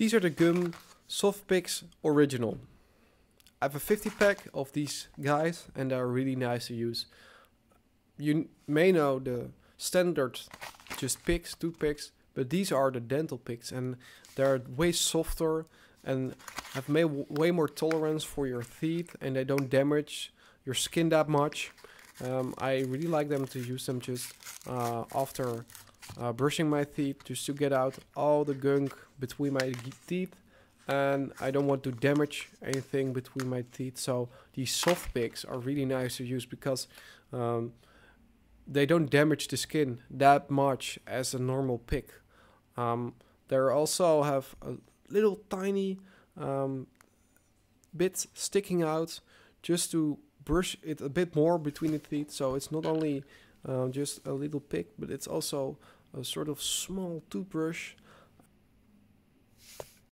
These are the Gum Soft Picks Original. I have a 50 pack of these guys and they're really nice to use. You may know the standard just picks, toothpicks, but these are the dental picks and they're way softer and have way more tolerance for your teeth and they don't damage your skin that much. Um, I really like them to use them just uh, after uh, brushing my teeth just to get out all the gunk between my teeth. And I don't want to damage anything between my teeth. So these soft picks are really nice to use because um, they don't damage the skin that much as a normal pick um, they also have a little tiny um, bit sticking out just to brush it a bit more between the teeth. So it's not only uh, just a little pick but it's also a sort of small toothbrush